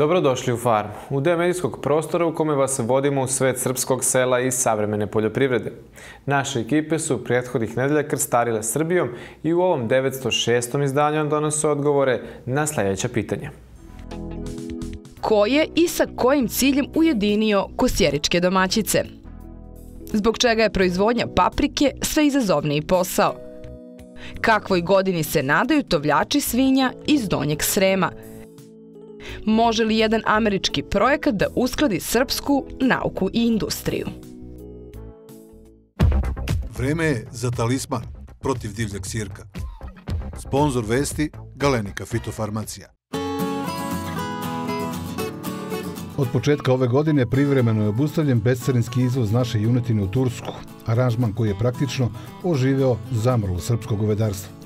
Dobrodošli u Farm, u deo medijskog prostora u kome vas vodimo u svet srpskog sela i savremene poljoprivrede. Naše ekipe su prethodnih nedelja krstarile Srbijom i u ovom 906. izdanju donose odgovore na sledeća pitanja. Ko je i sa kojim ciljem ujedinio kosjeričke domaćice? Zbog čega je proizvodnja paprike sve izazovniji posao? Kakvoj godini se nadaju tovljači svinja iz Donjeg Srema – Može li jedan američki projekat da uskladi srpsku nauku i industriju? Vreme je za talisman protiv divljeg sirka. Sponzor vesti Galenika Fitofarmacija. Od početka ove godine privremeno je obustavljen bescarinski izvoz naše junetine u Tursku, aranžman koji je praktično oživeo zamrlo srpskog govedarstva.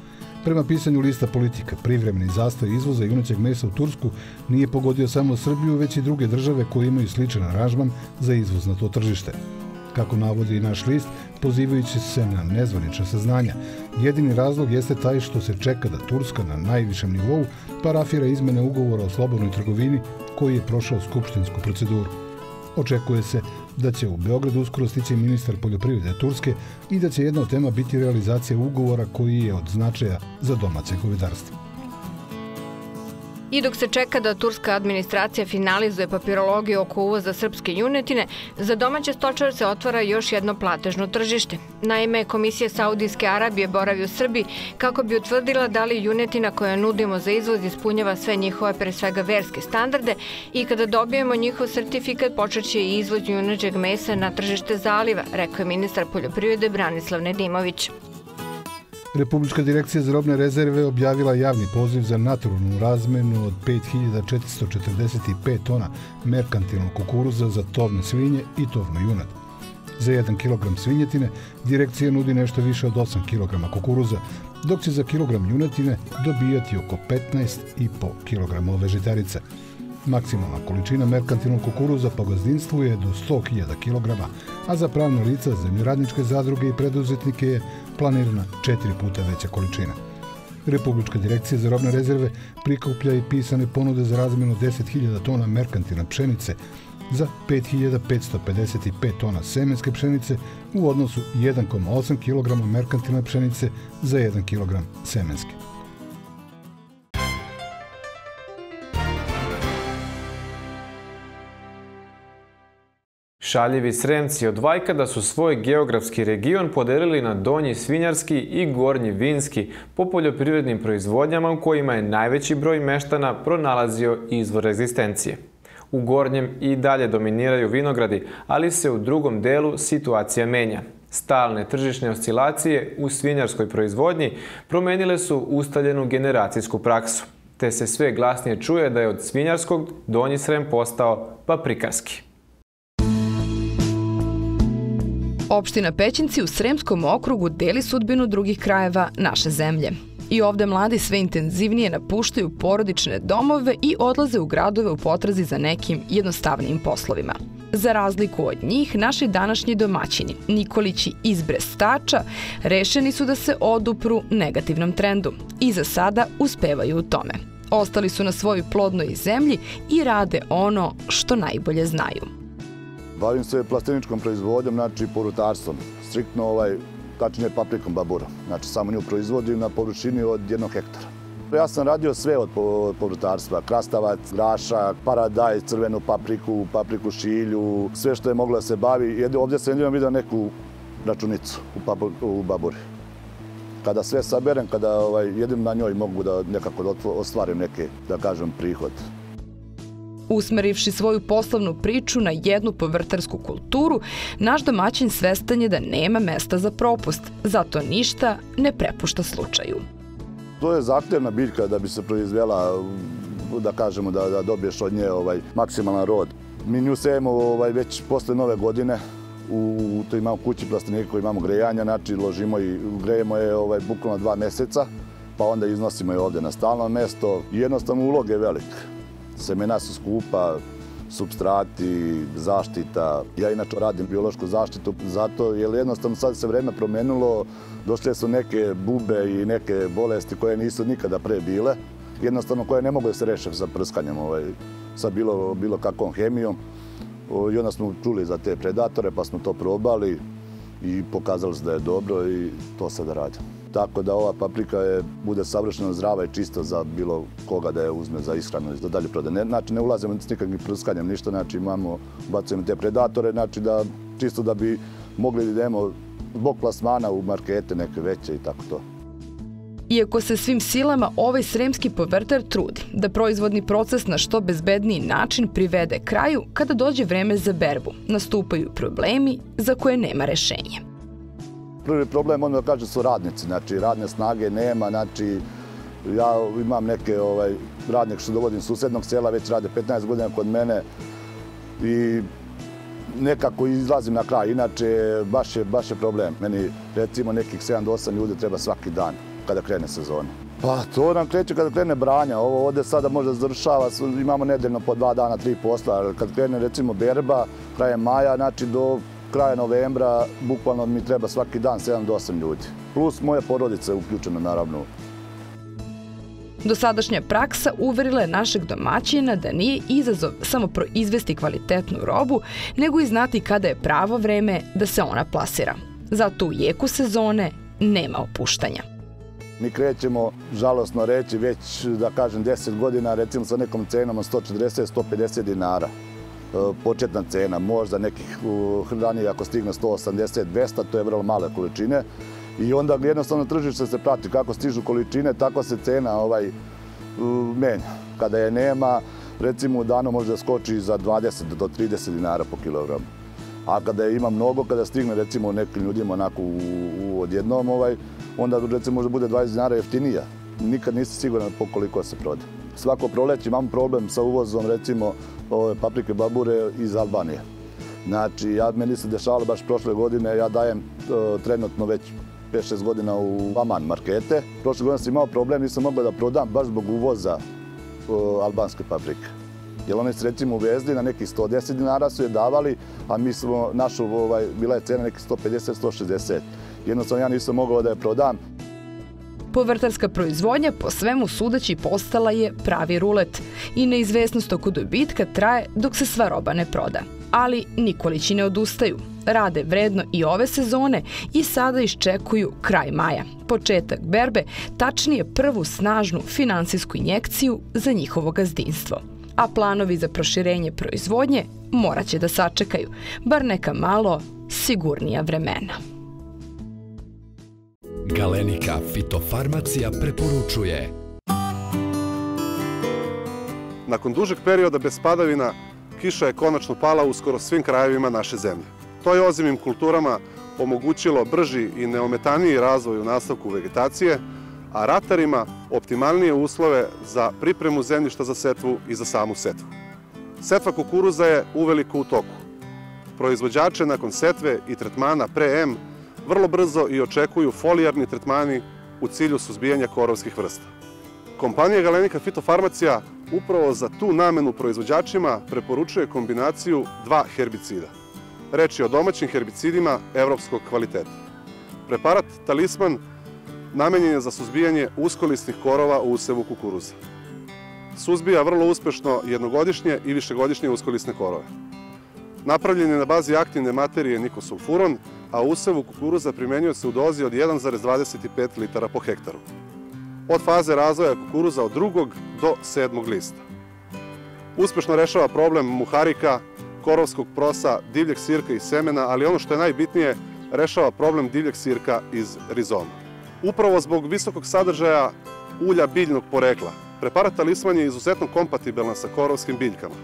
Prema pisanju lista politika, privremeni zastoj izvoza junećeg mesa u Tursku nije pogodio samo Srbiju, već i druge države koje imaju sličan aranžman za izvoz na to tržište. Kako navodi i naš list, pozivajući se na nezvanična saznanja, jedini razlog jeste taj što se čeka da Turska na najvišem nivou parafira izmene ugovora o slobodnoj trgovini koji je prošao skupštinsku proceduru. Očekuje se da će u Beogradu uskoro stići ministar poljoprivrede Turske i da će jedna od tema biti realizacija ugovora koji je od značaja za domaće govedarstvo. I dok se čeka da turska administracija finalizuje papirologiju oko uvoza srpske junetine, za domaće stočare se otvara još jedno platežno tržište. Naime, Komisija Saudijske Arabije boravi u Srbiji kako bi utvrdila da li junetina koja nudimo za izvoz ispunjava sve njihove, pre svega, verske standarde i kada dobijemo njihov sertifikat počet će i izvoz junećeg mesa na tržište zaliva, rekao je ministar poljoprivrede Branislav Nedimović. Republička direkcija za robne rezerve objavila javni poziv za naturalnu razmenu od 5445 tona merkantilnog kukuruza za tovne svinje i tovno junad. Za 1 kg svinjetine direkcija nudi nešto više od 8 kg kukuruza, dok će za kilogram junetine dobijati oko 15,5 kg ove žitarice. Maksimalna količina merkantilnog kukuruza po gazdinstvu je do 100.000 kg, a za pravne lica, zemljoradničke zadruge i preduzetnike je planirana četiri puta veća količina. Republička direkcija za robne rezerve prikuplja i pisane ponude za razmenu 10.000 tona merkantilne pšenice za 5555 tona semenske pšenice u odnosu 1,8 kg merkantilne pšenice za 1 kg semenske. Šaljivi Sremci od Vajkada su svoj geografski region podelili na Donji Svinjarski i Gornji Vinski po poljoprivrednim proizvodnjama u kojima je najveći broj meštana pronalazio izvor egzistencije. U Gornjem i dalje dominiraju vinogradi, ali se u drugom delu situacija menja. Stalne tržišne oscilacije u svinjarskoj proizvodnji promenile su ustaljenu generacijsku praksu, te se sve glasnije čuje da je od svinjarskog Donji Srem postao paprikarski. Opština Pećinci u Sremskom okrugu deli sudbinu drugih krajeva naše zemlje. I ovde mladi sve intenzivnije napuštaju porodične domove i odlaze u gradove u potrazi za nekim jednostavnijim poslovima. Za razliku od njih, naši današnji domaćini, Nikolići iz Brestača, rešeni su da se odupru negativnom trendu i za sada uspevaju u tome. Ostali su na svojoj plodnoj zemlji i rade ono što najbolje znaju. Bavim se plastiničkom proizvodnjom, znači porutarstvom. Striktno ovaj, tačnije paprikom babura. Znači samo nju proizvodim na površini od jednog hektara. Ja sam radio sve od povrtarstva. Krastavac, grašak, paradaj, crvenu papriku, papriku šilju, sve što je moglo da se bavi. Jedno, ovdje sam jedino vidio neku računicu u, u baburi. Kada sve saberem, kada ovaj, jedim na njoj mogu da nekako ostvarim neke, da kažem, prihod. Usmerivši svoju poslovnu priču na jednu povrtarsku kulturu, naš domaćin svestan je da nema mesta za propust, zato ništa ne prepušta slučaju. To je zahtevna biljka da bi se proizvela, da kažemo da, da dobiješ od nje ovaj, maksimalan rod. Mi nju sejemo ovaj, već posle nove godine, u, to imamo kući plastenika koji imamo grejanja, znači ložimo i grejemo je ovaj, bukvalno dva meseca, pa onda iznosimo je ovde na stalno mesto. Jednostavno ulog je velik semena su skupa, substrati, zaštita. Ja inače radim biološku zaštitu zato jer jednostavno sad se vreme promenilo, došle su neke bube i neke bolesti koje nisu nikada pre bile, jednostavno koje ne mogu da se reše sa prskanjem ovaj, sa bilo, bilo kakvom hemijom. I onda smo čuli za te predatore, pa smo to probali i pokazali se da je dobro i to sada radimo. Tako da ova paprika je, bude savršeno zdrava i čista za bilo koga da je uzme za ishranu i za dalje prode. Ne, znači ne ulazimo s nikakvim prskanjem, ništa, znači imamo, bacujemo te predatore, znači da čisto da bi mogli da idemo zbog plasmana u markete neke veće i tako to. Iako se svim silama ovaj sremski povrtar trudi da proizvodni proces na što bezbedniji način privede kraju, kada dođe vreme za berbu, nastupaju problemi za koje nema rešenja. Prvi problem, ono da kažem, su radnici. Znači, radne snage nema, znači, ja imam neke ovaj, radnike što dovodim susednog sela, već rade 15 godina kod mene i nekako izlazim na kraj. Inače, baš je, baš je problem. Meni, recimo, nekih 7 do 8 ljudi treba svaki dan kada krene sezona. Pa to nam kreće kada krene branja. Ovo ovde sada možda završava, imamo nedeljno po dva dana, tri posla. Ali kad krene recimo berba, krajem maja, znači do kraja novembra, bukvalno mi treba svaki dan 7 do 8 ljudi. Plus moje porodice uključeno naravno. Dosadašnja praksa uverila je našeg domaćina da nije izazov samo proizvesti kvalitetnu robu, nego i znati kada je pravo vreme da se ona plasira. Zato u jeku sezone nema opuštanja. Mi krećemo, žalosno reći, već da kažem 10 godina, recimo sa nekom cenom od 140-150 dinara. E, početna cena, možda nekih ranije ako stigne 180-200, to je vrlo male količine. I onda jednostavno tržište se prati kako stižu količine, tako se cena ovaj, menja. Kada je nema, recimo u danu može da skoči za 20 do 30 dinara po kilogramu. A kada je ima mnogo, kada stigne recimo nekim ljudima onako u, u odjednom, ovaj, onda recimo može bude 20 dinara jeftinija. Nikad nisi siguran po koliko se prode. Svako proleće imam problem sa uvozom recimo ove paprike babure iz Albanije. Znači, ja, meni se dešavalo baš prošle godine, ja dajem uh, trenutno već 5-6 godina u Aman markete. Prošle godine sam imao problem, nisam mogao da prodam baš zbog uvoza uh, albanske paprike. Jer one se recimo uvezli na nekih 110 dinara su je davali, a mi smo, našu, ovaj, bila je cena nekih 150-160 jednostavno ja nisam mogao da je prodam. Povrtarska proizvodnja po svemu sudeći postala je pravi rulet i neizvesnost oko dobitka traje dok se sva roba ne proda. Ali Nikolići ne odustaju. Rade vredno i ove sezone i sada iščekuju kraj maja, početak berbe, tačnije prvu snažnu finansijsku injekciju za njihovo gazdinstvo. A planovi za proširenje proizvodnje moraće da sačekaju, bar neka malo sigurnija vremena. Galenika fitofarmacija preporučuje. Nakon dužeg perioda bez padavina, kiša je konačno pala u skoro svim krajevima naše zemlje. To je ozimim kulturama omogućilo brži i neometaniji razvoj u nastavku vegetacije, a ratarima optimalnije uslove za pripremu zemljišta za setvu i za samu setvu. Setva kukuruza je uveliko u toku. Proizvođače nakon setve i tretmana pre-M vrlo brzo i očekuju folijarni tretmani u cilju suzbijanja korovskih vrsta. Kompanija Galenika Fitofarmacija upravo za tu namenu proizvođačima preporučuje kombinaciju dva herbicida. Reč je o domaćim herbicidima evropskog kvaliteta. Preparat Talisman namenjen je za suzbijanje uskolisnih korova u usevu kukuruza. Suzbija vrlo uspešno jednogodišnje i višegodišnje uskolisne korove. Napravljen je na bazi aktivne materije nikosulfuron, a usevu kukuruza primenjuje se u dozi od 1,25 litara po hektaru. Od faze razvoja kukuruza od drugog do sedmog lista. Uspešno rešava problem muharika, korovskog prosa, divljeg sirka i semena, ali ono što je najbitnije, rešava problem divljeg sirka iz rizoma. Upravo zbog visokog sadržaja ulja biljnog porekla, preparat talisman je izuzetno kompatibilan sa korovskim biljkama.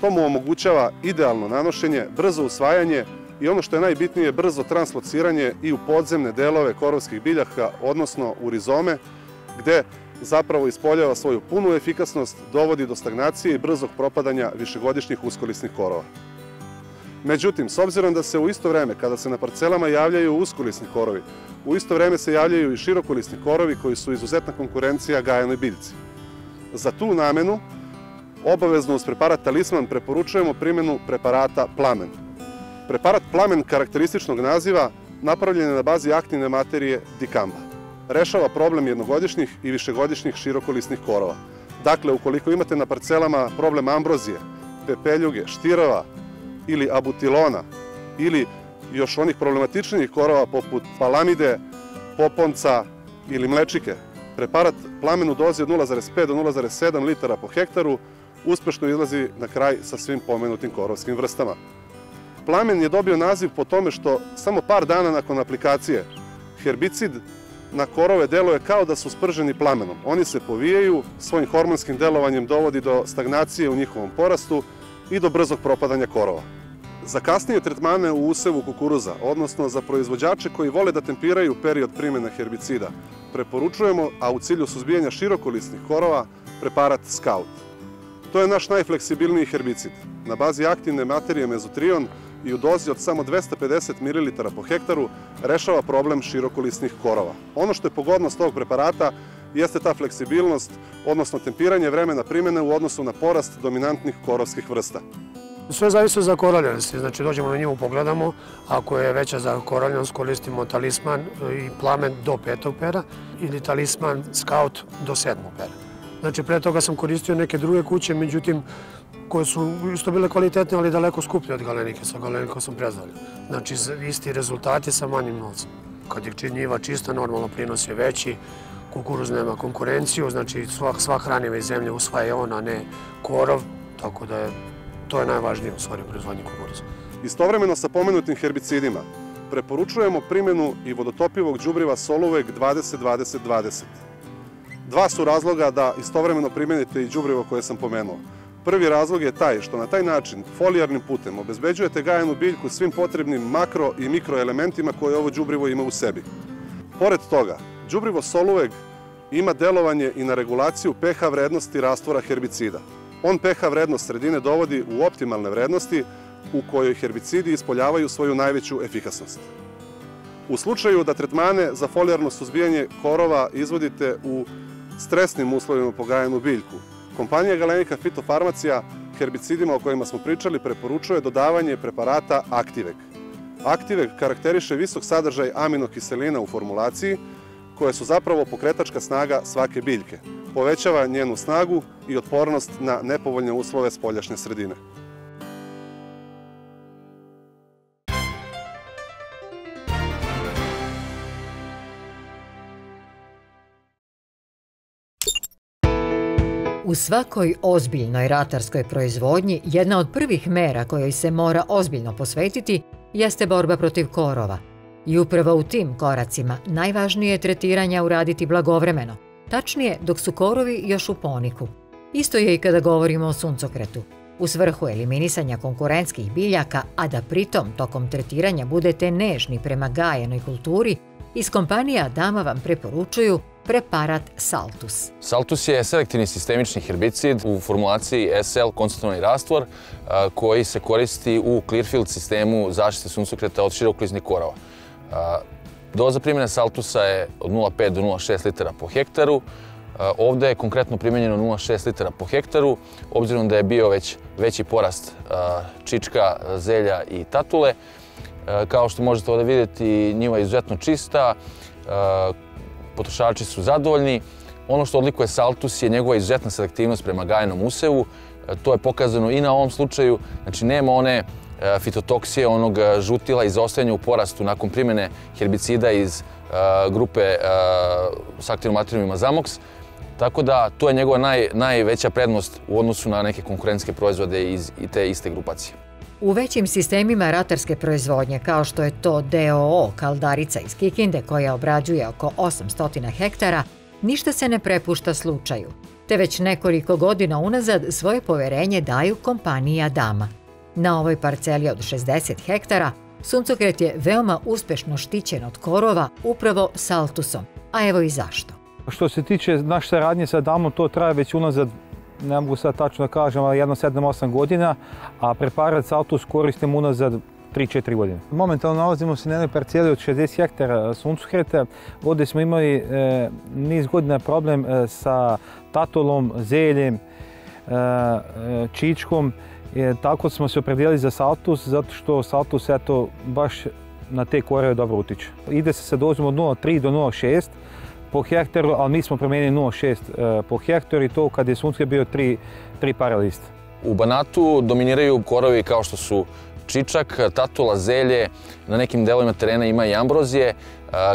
To mu omogućava idealno nanošenje, brzo usvajanje i ono što je najbitnije, brzo translociranje i u podzemne delove korovskih biljaka, odnosno u rizome, gde zapravo ispoljava svoju punu efikasnost, dovodi do stagnacije i brzog propadanja višegodišnjih uskolisnih korova. Međutim, s obzirom da se u isto vreme, kada se na parcelama javljaju uskolisni korovi, u isto vreme se javljaju i širokolisni korovi koji su izuzetna konkurencija gajanoj biljci. Za tu namenu, obavezno uz preparat talisman preporučujemo primjenu preparata plamen. Preparat plamen karakterističnog naziva napravljen je na bazi aktivne materije dikamba. Rešava problem jednogodišnjih i višegodišnjih širokolisnih korova. Dakle, ukoliko imate na parcelama problem ambrozije, pepeljuge, štirova ili abutilona ili još onih problematičnijih korova poput palamide, poponca ili mlečike, preparat plamen u dozi od 0,5 do 0,7 litara po hektaru uspešno izlazi na kraj sa svim pomenutim korovskim vrstama. Plamen je dobio naziv po tome što samo par dana nakon aplikacije herbicid na korove deluje kao da su sprženi plamenom. Oni se povijaju, svojim hormonskim delovanjem dovodi do stagnacije u njihovom porastu i do brzog propadanja korova. Za kasnije tretmane u usevu kukuruza, odnosno za proizvođače koji vole da tempiraju period primjene herbicida, preporučujemo, a u cilju suzbijanja širokolisnih korova, preparat Scout. To je naš najfleksibilniji herbicid. Na bazi aktivne materije mezotrion i u dozi od samo 250 ml po hektaru rešava problem širokolisnih korova. Ono što je pogodnost ovog preparata jeste ta fleksibilnost, odnosno tempiranje vremena primjene u odnosu na porast dominantnih korovskih vrsta. Sve zavisi za koraljanosti, znači dođemo na njivu, pogledamo, ako je veća za koraljanost koristimo talisman i plamen do petog pera ili talisman scout do sedmog pera. Znači pre toga sam koristio neke druge kuće, međutim koje su isto bile kvalitetne, ali daleko skuplje od galenike. Sa galenikom sam prezvalio. Znači isti rezultati sa manjim novcem. Kad je njiva čista, normalno prinos je veći, kukuruz nema konkurenciju, znači sva, sva hraniva iz zemlje usvaja on, a ne korov, tako da je To je najvažnije u stvari proizvodnje kukuruza. Istovremeno sa pomenutim herbicidima preporučujemo primjenu i vodotopivog džubriva Soluvek 20-20-20. Dva su razloga da istovremeno primjenite i džubrivo koje sam pomenuo. Prvi razlog je taj što na taj način folijarnim putem obezbeđujete gajenu biljku svim potrebnim makro i mikroelementima koje ovo džubrivo ima u sebi. Pored toga, džubrivo Soluveg ima delovanje i na regulaciju pH vrednosti rastvora herbicida. On pH vrednost sredine dovodi u optimalne vrednosti u kojoj herbicidi ispoljavaju svoju najveću efikasnost. U slučaju da tretmane za folijarno suzbijanje korova izvodite u stresnim uslovima po gajenu biljku, kompanija Galenika Fitofarmacija herbicidima o kojima smo pričali preporučuje dodavanje preparata Activec. Activec karakteriše visok sadržaj aminokiselina u formulaciji, koje su zapravo pokretačka snaga svake biljke. Povećava njenu snagu i otpornost na nepovoljne uslove spoljašnje sredine. U svakoj ozbiljnoj ratarskoj proizvodnji jedna od prvih mera kojoj se mora ozbiljno posvetiti jeste borba protiv korova – I upravo u tim koracima najvažnije je tretiranja uraditi blagovremeno, tačnije dok su korovi još u poniku. Isto je i kada govorimo o suncokretu. U svrhu eliminisanja konkurentskih biljaka, a da pritom tokom tretiranja budete nežni prema gajenoj kulturi, iz kompanija Dama vam preporučuju preparat Saltus. Saltus je selektivni sistemični herbicid u formulaciji SL koncentrovani rastvor koji se koristi u Clearfield sistemu zaštite suncokreta od širokliznih korova. Doza primjene Saltusa je od 0,5 do 0,6 litara po hektaru. Ovde je konkretno primjenjeno 0,6 litara po hektaru, obzirom da je bio već veći porast čička, zelja i tatule. Kao što možete ovde vidjeti, njiva je izuzetno čista, potrošači su zadovoljni. Ono što odlikuje Saltus je njegova izuzetna selektivnost prema gajenom usevu. To je pokazano i na ovom slučaju. Znači, nema one E, fitotoksije, onog e, žutila i zaostajanja u porastu nakon primjene herbicida iz e, grupe s aktivnom materijom Mazamox. Tako da to je njegova naj, najveća prednost u odnosu na neke konkurentske proizvode iz te iste grupacije. U većim sistemima ratarske proizvodnje, kao što je to DOO Kaldarica iz Kikinde, koja obrađuje oko 800 hektara, ništa se ne prepušta slučaju, te već nekoliko godina unazad svoje poverenje daju kompanija Dama. Na ovoj parceli od 60 hektara suncokret je veoma uspešno štićen od korova upravo saltusom. A evo i zašto. Što se tiče naše saradnje sa damom, to traje već unazad ne mogu sad tačno da kažem, ali jedno 7-8 godina, a preparat Saltus koristim unazad 3-4 godine. Momentalno nalazimo se na jednoj parcijeli od 60 hektara suncokreta. Ovde smo imali e, niz godina problem e, sa tatolom, zeljem, e, e čičkom E, tako smo se opredijeli za Saltus, zato što Saltus eto, baš na te koreve dobro utiče. Ide se sa dozom od 0,3 do 0,6, po hektaru, ali mi smo promijenili 0,6 po hektaru i to kad je sunce bio 3, 3 pare lista. U Banatu dominiraju korovi kao što su čičak, tatula, zelje, na nekim delovima terena ima i ambrozije.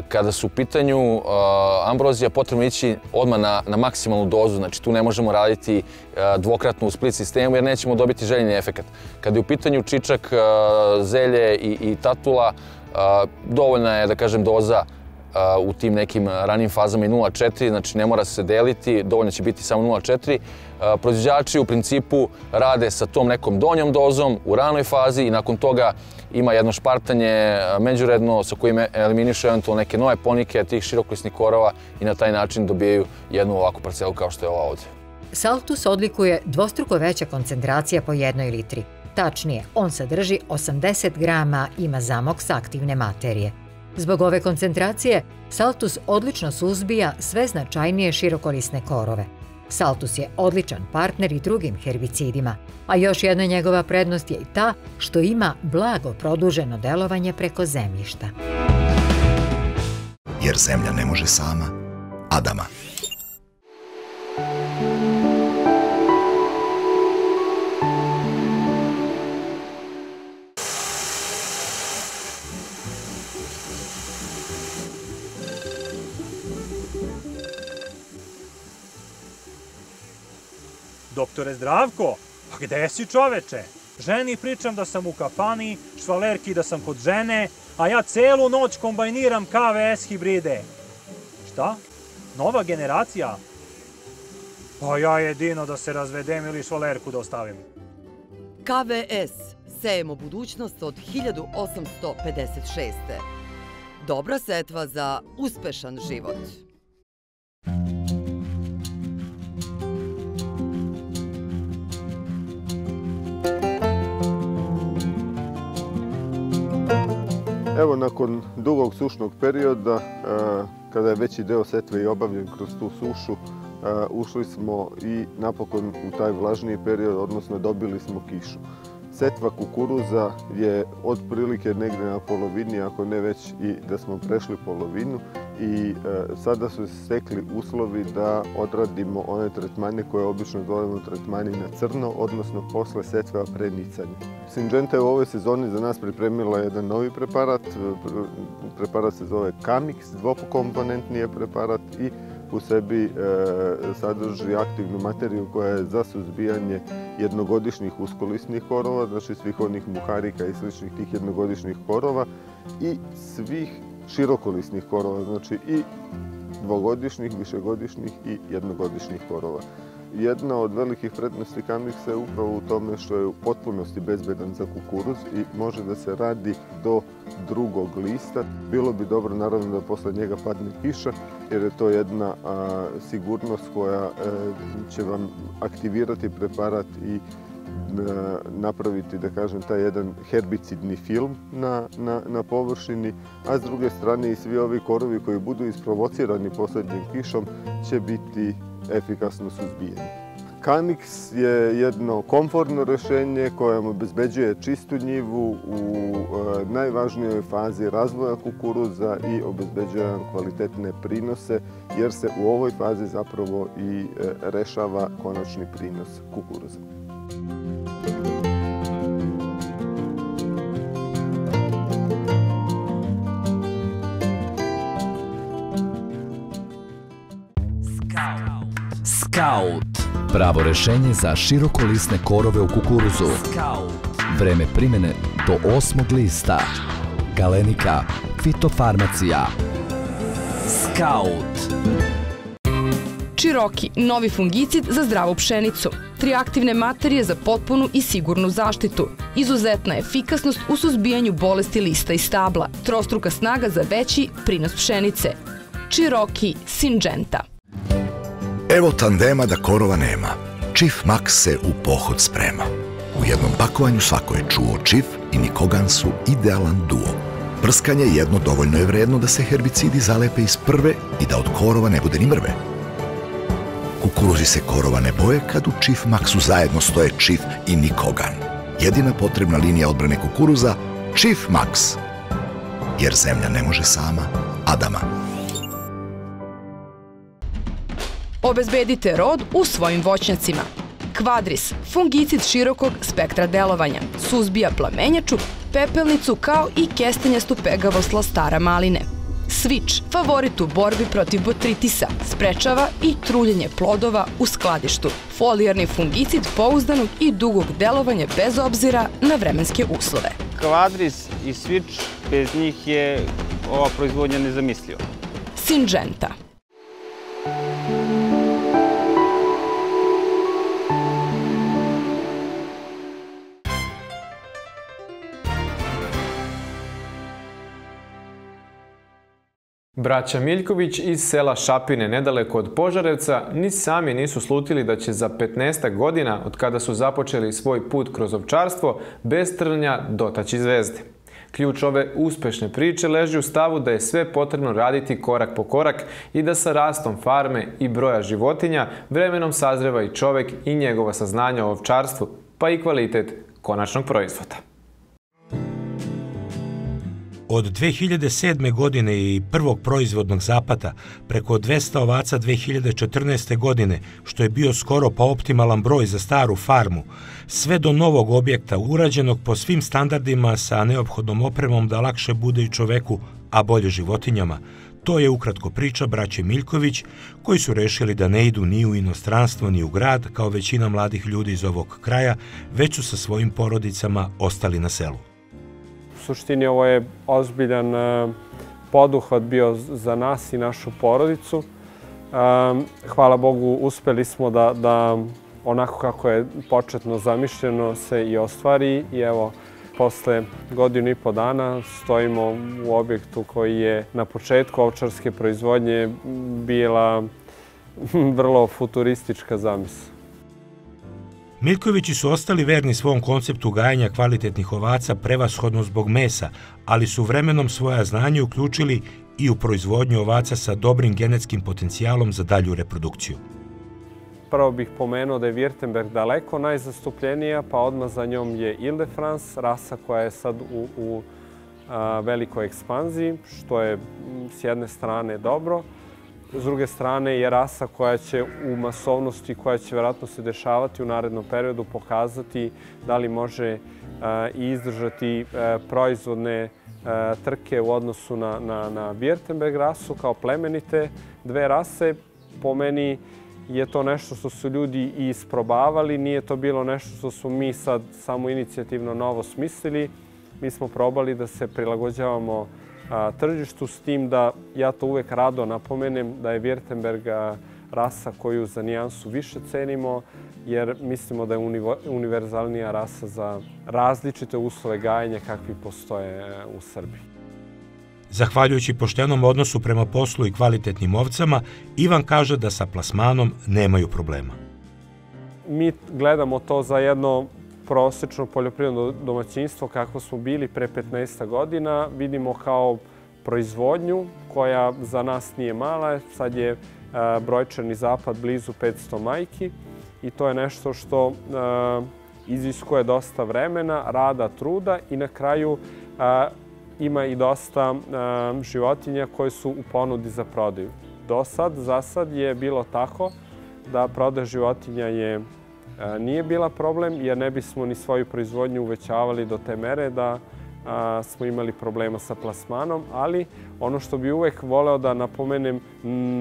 Kada su u pitanju ambrozija, potrebno ići odmah na, na maksimalnu dozu, znači tu ne možemo raditi dvokratnu u split sistemu jer nećemo dobiti željeni efekat. Kada je u pitanju čičak, zelje i, i tatula, dovoljna je, da kažem, doza u tim nekim ranim fazama i 0,4, znači ne mora se deliti, dovoljno će biti samo 0,4. Proizvođači u principu rade sa tom nekom donjom dozom u ranoj fazi i nakon toga ima jedno špartanje međuredno sa kojim eliminišu eventualno neke nove ponike tih široklisnih korova i na taj način dobijaju jednu ovakvu parcelu kao što je ova ovdje. Saltus odlikuje dvostruko veća koncentracija po jednoj litri. Tačnije, on sadrži 80 grama ima zamok sa aktivne materije. Zbog ove koncentracije, Saltus odlično suzbija sve značajnije širokolisne korove. Saltus je odličan partner i drugim herbicidima, a još jedna njegova prednost je i ta što ima blago produženo delovanje preko zemljišta. Jer zemlja ne može sama, Adama. Doktore Zdravko, pa gde si čoveče? Ženi pričam da sam u kafani, švalerki da sam kod žene, a ja celu noć kombajniram KVS hibride. Šta? Nova generacija? Pa ja jedino da se razvedem ili švalerku da ostavim. KVS. Sejemo budućnost od 1856. Dobra setva za uspešan život. Evo, nakon dugog sušnog perioda, kada je veći deo setve i obavljen kroz tu sušu, ušli smo i napokon u taj vlažniji period, odnosno dobili smo kišu. Setva kukuruza je otprilike negde na polovini, ako ne već i da smo prešli polovinu i e, sada su se stekli uslovi da odradimo one tretmane koje obično zovemo tretmani na crno, odnosno posle setve pre nicanja. Syngenta je u ovoj sezoni za nas pripremila jedan novi preparat. Preparat se zove Camix, dvokomponentni je preparat i u sebi e, sadrži aktivnu materiju koja je za suzbijanje jednogodišnjih uskolisnih korova, znači svih onih muharika i sličnih tih jednogodišnjih korova i svih širokolisnih korova, znači i dvogodišnjih, višegodišnjih i jednogodišnjih korova. Jedna od velikih prednosti Kamiksa je upravo u tome što je u potpunosti bezbedan za kukuruz i može da se radi do drugog lista. Bilo bi dobro naravno da posle njega padne kiša jer je to jedna sigurnost koja e, će vam aktivirati preparat i napraviti, da kažem, taj jedan herbicidni film na, na, na površini, a s druge strane i svi ovi korovi koji budu isprovocirani poslednjim kišom će biti efikasno suzbijeni. Kanix je jedno komfortno rešenje koje vam obezbeđuje čistu njivu u e, najvažnijoj fazi razvoja kukuruza i obezbeđuje kvalitetne prinose jer se u ovoj fazi zapravo i e, rešava konačni prinos kukuruza. Scout. Pravo rešenje za širokolisne korove u kukuruzu. Vreme primene do osmog lista. Galenika Fitofarmacija. Scout. Čiroki, novi fungicid za zdravu pšenicu. Tri aktivne materije za potpunu i sigurnu zaštitu. Izuzetna efikasnost u suzbijanju bolesti lista i stabla. Trostruka snaga za veći prinos pšenice. Čiroki Syngenta. Evo tandema da korova nema. Čif Max se u pohod sprema. U jednom pakovanju svako je čuo Čif i Nikogan su idealan duo. Prskanje jedno dovoljno je vredno da se herbicidi zalepe iz prve i da od korova ne bude ni mrve. Kukuruzi se korova ne boje kad u Čif Maxu zajedno stoje Čif i Nikogan. Jedina potrebna linija odbrane kukuruza, Čif Max. Jer zemlja ne može sama, Adama. Obezbedite rod u svojim voćnjacima. Kvadris, fungicid širokog spektra delovanja, suzbija plamenjaču, pepelnicu kao i kestenjastu pegavost lastara maline. Switch, favorit u borbi protiv botritisa, sprečava i truljenje plodova u skladištu. Folijarni fungicid pouzdanog i dugog delovanja bez obzira na vremenske uslove. Kvadris i Switch, bez njih je ova proizvodnja nezamisliva. Syngenta, Braća Miljković iz sela Šapine, nedaleko od Požarevca, ni sami nisu slutili da će za 15 godina, od kada su započeli svoj put kroz ovčarstvo, bez trnja dotaći zvezde. Ključ ove uspešne priče leži u stavu da je sve potrebno raditi korak po korak i da sa rastom farme i broja životinja vremenom sazreva i čovek i njegova saznanja o ovčarstvu, pa i kvalitet konačnog proizvoda. Od 2007. godine i prvog proizvodnog zapata preko 200 ovaca 2014. godine, što je bio skoro pa optimalan broj za staru farmu, sve do novog objekta urađenog po svim standardima sa neophodnom opremom da lakše bude i čoveku, a bolje životinjama, To je ukratko priča braće Miljković, koji su rešili da ne idu ni u inostranstvo ni u grad, kao većina mladih ljudi iz ovog kraja, već su sa svojim porodicama ostali na selu suštini ovo je ozbiljan e, poduhvat bio za nas i našu porodicu. E, hvala Bogu, uspeli smo da, da onako kako je početno zamišljeno se i ostvari i evo, posle godinu i po dana stojimo u objektu koji je na početku ovčarske proizvodnje bila vrlo futuristička zamisla. Miljkovići su ostali verni svom konceptu gajanja kvalitetnih ovaca prevashodno zbog mesa, ali su vremenom svoja znanja uključili i u proizvodnju ovaca sa dobrim genetskim potencijalom za dalju reprodukciju. Prvo bih pomenuo da je Wirtenberg daleko najzastupljenija, pa odmah za njom je Ile-France, rasa koja je sad u, u velikoj ekspanziji, što je s jedne strane dobro, S druge strane je rasa koja će u masovnosti, koja će vjerojatno se dešavati u narednom periodu, pokazati da li može i izdržati proizvodne trke u odnosu na, na, na Wirtenberg rasu kao plemenite dve rase. Po meni je to nešto što su ljudi i isprobavali, nije to bilo nešto što su mi sad samo inicijativno novo smislili. Mi smo probali da se prilagođavamo tržištu, s tim da ja to uvek rado napomenem da je Wirtenberg rasa koju za nijansu više cenimo, jer mislimo da je univerzalnija rasa za različite uslove gajenja kakvi postoje e, u Srbiji. Zahvaljujući poštenom odnosu prema poslu i kvalitetnim ovcama, Ivan kaže da sa plasmanom nemaju problema. Mi gledamo to za jedno prosečno poljoprivredno domaćinstvo kako smo bili pre 15 godina vidimo kao proizvodnju koja za nas nije mala. Sad je e, brojčani zapad blizu 500 majki i to je nešto što e, iziskuje dosta vremena, rada, truda i na kraju e, ima i dosta životinja koje su u ponudi za prodaju. Do sad, za sad je bilo tako da prodaja životinja je nije bila problem jer ne bismo ni svoju proizvodnju uvećavali do te mere da smo imali problema sa plasmanom, ali ono što bi uvek voleo da napomenem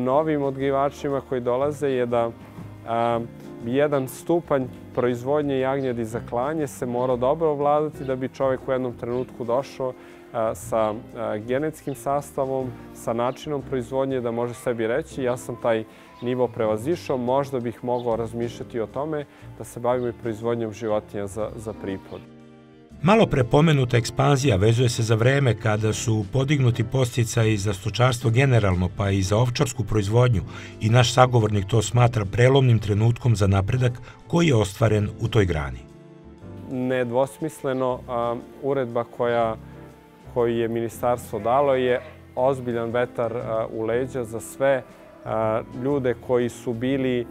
novim odgivačima koji dolaze je da jedan stupanj proizvodnje jagnjadi za klanje se mora dobro ovladati da bi čovjek u jednom trenutku došao sa genetskim sastavom, sa načinom proizvodnje, da može sebi reći ja sam taj nivo prevazišao, možda bih mogao razmišljati o tome da se bavimo i proizvodnjom životinja za, za pripod. Malo prepomenuta ekspanzija vezuje se za vreme kada su podignuti i za stočarstvo generalno, pa i za ovčarsku proizvodnju i naš sagovornik to smatra prelomnim trenutkom za napredak koji je ostvaren u toj grani. Nedvosmisleno, a, uredba koja, koju je ministarstvo dalo je ozbiljan vetar a, u leđa za sve ljude koji su bili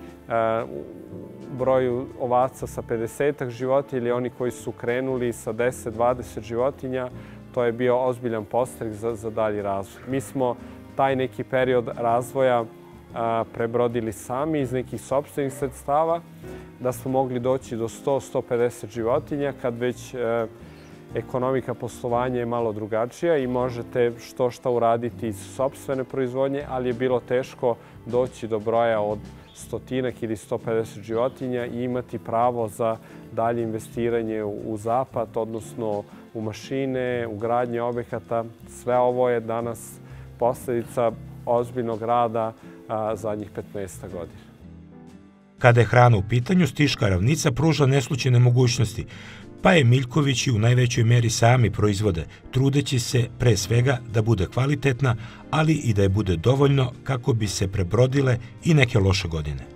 u broju ovaca sa 50 životinja ili oni koji su krenuli sa 10-20 životinja, to je bio ozbiljan postrek za, za dalji razvoj. Mi smo taj neki period razvoja prebrodili sami iz nekih sobstvenih sredstava, da smo mogli doći do 100-150 životinja kad već ekonomika poslovanja je malo drugačija i možete što šta uraditi iz sobstvene proizvodnje, ali je bilo teško doći do broja od stotinak ili 150 životinja i imati pravo za dalje investiranje u zapad, odnosno u mašine, u gradnje objekata. Sve ovo je danas posledica ozbiljnog rada zadnjih 15 godina. Kada je hrana u pitanju, Stiška ravnica pruža neslučene mogućnosti, pa je Miljkovići u najvećoj meri sami proizvode, trudeći se pre svega da bude kvalitetna, ali i da je bude dovoljno kako bi se prebrodile i neke loše godine.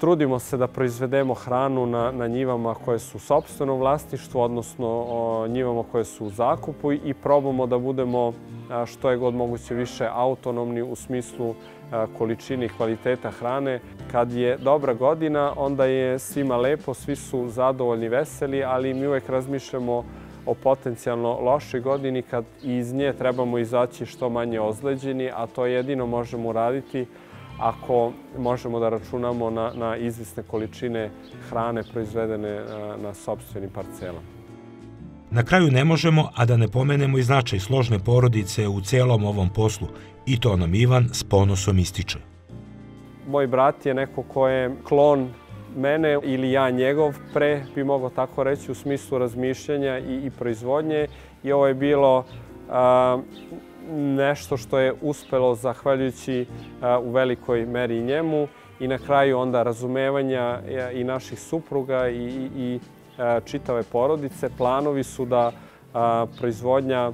Trudimo se da proizvedemo hranu na, na njivama koje su u sobstvenom vlasništvu, odnosno njivama koje su u zakupu i probamo da budemo što je god moguće više autonomni u smislu a, količine i kvaliteta hrane. Kad je dobra godina, onda je svima lepo, svi su zadovoljni, veseli, ali mi uvek razmišljamo o potencijalno lošoj godini kad iz nje trebamo izaći što manje ozleđeni, a to jedino možemo uraditi ako možemo da računamo na, na izvisne količine hrane proizvedene na, na sobstvenim parcelama. Na kraju ne možemo, a da ne pomenemo i značaj složne porodice u celom ovom poslu i to nam Ivan s ponosom ističe. Moj brat je neko ko je klon mene ili ja njegov pre, bi mogao tako reći, u smislu razmišljanja i, i proizvodnje. I ovo je bilo a, nešto što je uspelo zahvaljujući u velikoj meri njemu i na kraju onda razumevanja i naših supruga i, i, i čitave porodice. Planovi su da proizvodnja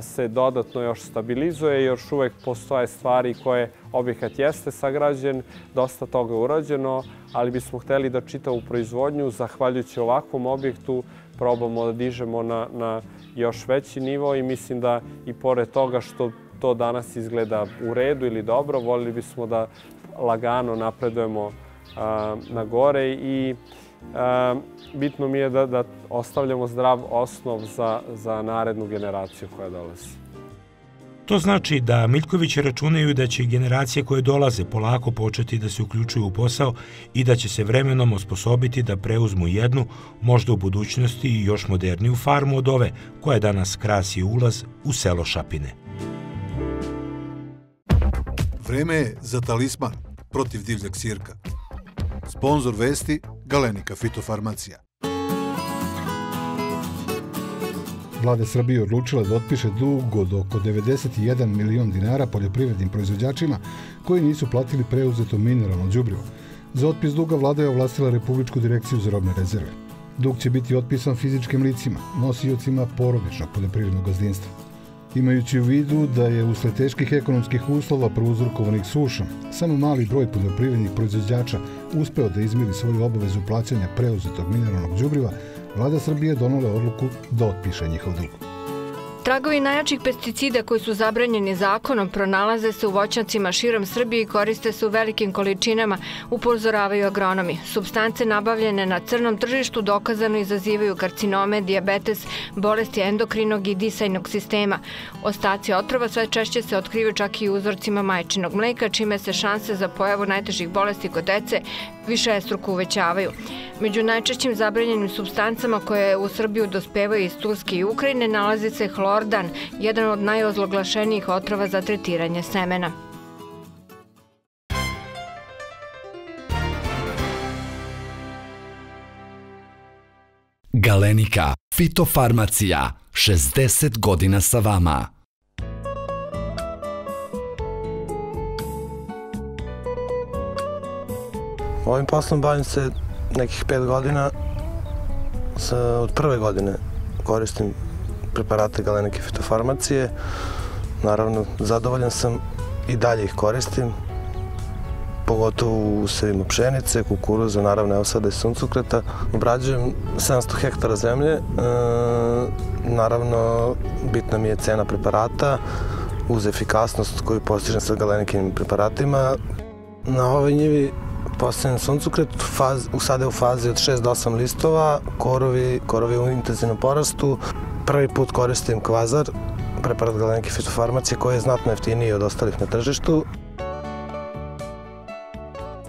se dodatno još stabilizuje. Još uvek postoje stvari koje objekat jeste sagrađen, dosta toga je urađeno, ali bismo hteli da čitavu proizvodnju, zahvaljujući ovakvom objektu, probamo da dižemo na, na još veći nivo i mislim da i pored toga što to danas izgleda u redu ili dobro, volili bismo da lagano napredujemo na gore i bitno mi je da, da ostavljamo zdrav osnov za, za narednu generaciju koja dolazi. To znači da Miljkovići računaju da će generacije koje dolaze polako početi da se uključuju u posao i da će se vremenom osposobiti da preuzmu jednu, možda u budućnosti i još moderniju farmu od ove, koja danas krasi ulaz u selo Šapine. Vreme je za talisman protiv divljeg sirka. Sponzor vesti Galenika Fitofarmacija. Vlada Srbije odlučila da otpiše dug od oko 91 milion dinara poljoprivrednim proizvođačima koji nisu platili preuzeto mineralno đubrivo. Za otpis duga vlada je ovlastila Republičku direkciju za robne rezerve. Dug će biti otpisan fizičkim licima, nosiocima porodičnog poljoprivrednog gazdinstva. Imajući u vidu da je usled teških ekonomskih uslova prouzrokovanih sušom, samo mali broj poljoprivrednih proizvođača uspeo da izmiri svoju obavezu plaćanja preuzetog mineralnog đubriva, vlada Srbije donala odluku da otpiše njihov dug. Tragovi najjačih pesticida koji su zabranjeni zakonom pronalaze se u voćnjacima širom Srbije i koriste se u velikim količinama, upozoravaju agronomi. Substance nabavljene na crnom tržištu dokazano izazivaju karcinome, diabetes, bolesti endokrinog i disajnog sistema. Ostaci otrova sve češće se otkrivaju čak i uzorcima majčinog mleka, čime se šanse za pojavu najtežih bolesti kod dece više struku uvećavaju. Među najčešćim zabranjenim substancama koje u Srbiju dospevaju iz Turske i Ukrajine nalazi se hlordan, jedan od najozloglašenijih otrova za tretiranje semena. Galenika Fitofarmacija 60 godina sa vama. Ovim poslom bavim se nekih pet godina. Sa, od prve godine koristim preparate galenike fitofarmacije. Naravno, zadovoljan sam i dalje ih koristim. Pogotovo u usevima pšenice, kukuruza, naravno evo i suncukreta. Obrađujem 700 hektara zemlje. E, naravno, bitna mi je cena preparata uz efikasnost koju postižem sa galenikim preparatima. Na ovoj njivi Postavljam suncukret, faz, usade u fazi od 6 do 8 listova, korovi, korovi u intenzivnom porastu. Prvi put koristim kvazar, preparat galenike fitofarmacije koji je znatno jeftiniji od ostalih na tržištu.